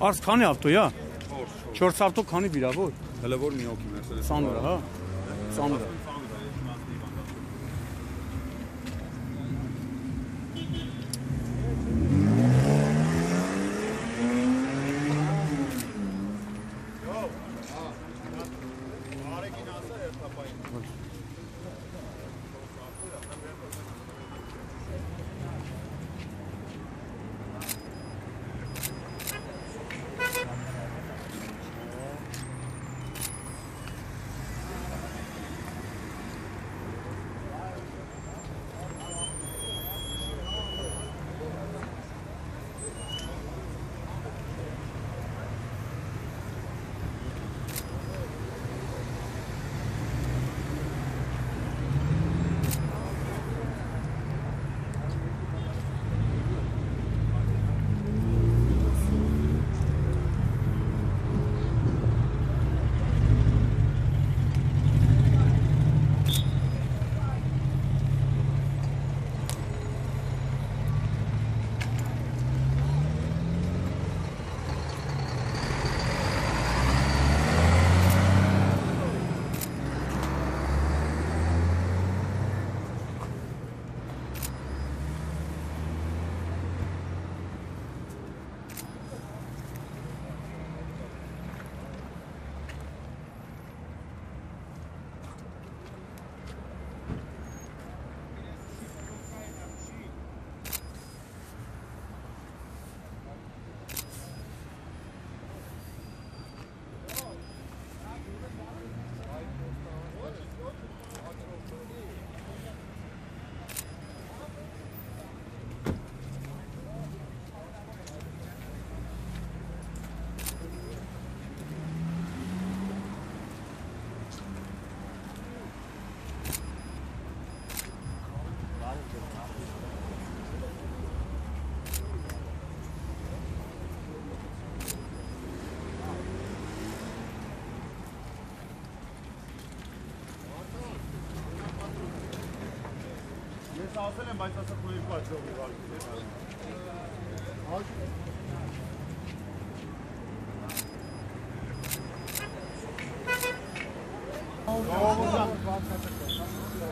Արս քանի ավտո, յա։ 4 ավտո քանի վիրավոր։ Հələ որ մի հոգի Mercedes։ Ծանր, հա։ Ծանր։ ասել եմ, բայց ասած որ երկու աճողի վարկի։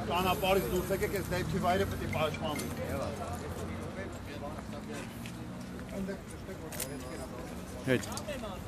Ճանապարհից դուրս եկեք, այս դեպքի վայրը պետք է պաշտպանվի։ Հետ։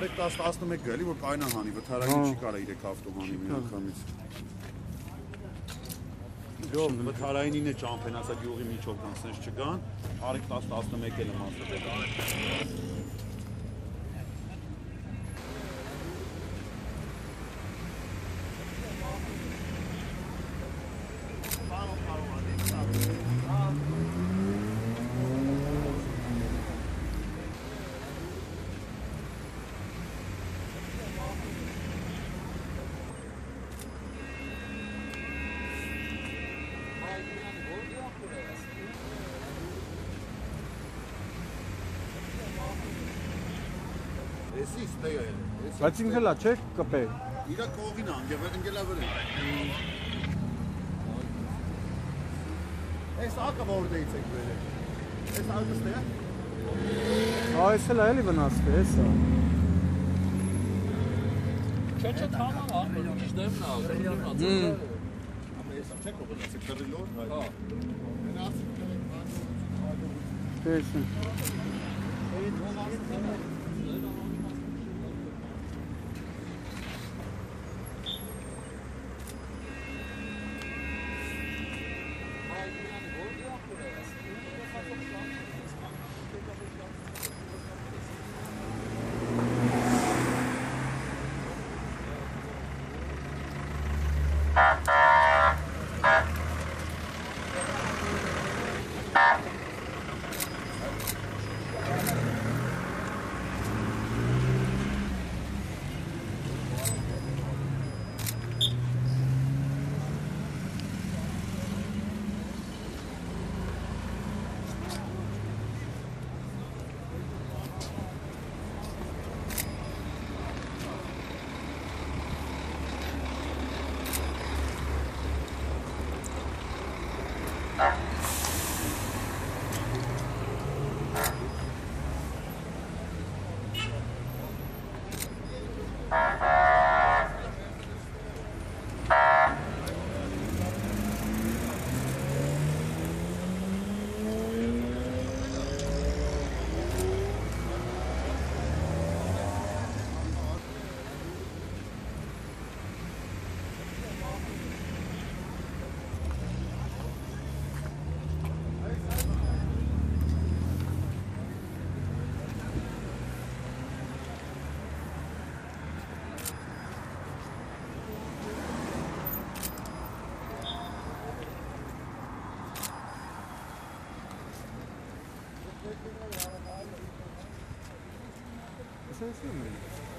Արեք 10-11 գալի, որ կայնա հանի, վթարակի չի կարա 3 ավտո հանի մի անգամից։ Լոմ, վթարայինին է ճամփեն, ասա գյուղի միջով կանցնես չգան, արեք 10-11 էլ եմ ասել։ Էսի ստեյ է։ էսի Բայց ինքը լա չէ կպե։ Իրա կողին անգև ընկելա վրա։ Էս ակը որտեղից եք բերել։ Էս ակը ստե է։ Այս էլ էլի վնասվել, հեսա։ Չէ, չէ, tamam abi. İşlerim lazım. Հմ։ Ամա էսա չեք ողնացի կռիլոր։ Հա։ Տեսն։ Մանրոց 先生もいいです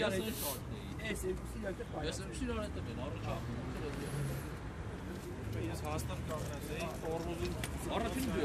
Ես այն շորտն էի։ Էս երկուսի յակը բայ։ Ես եմ շիրան հետ եմ առաջ Ես հաստատ կանգնեցի, տորմոզին Առաջին դու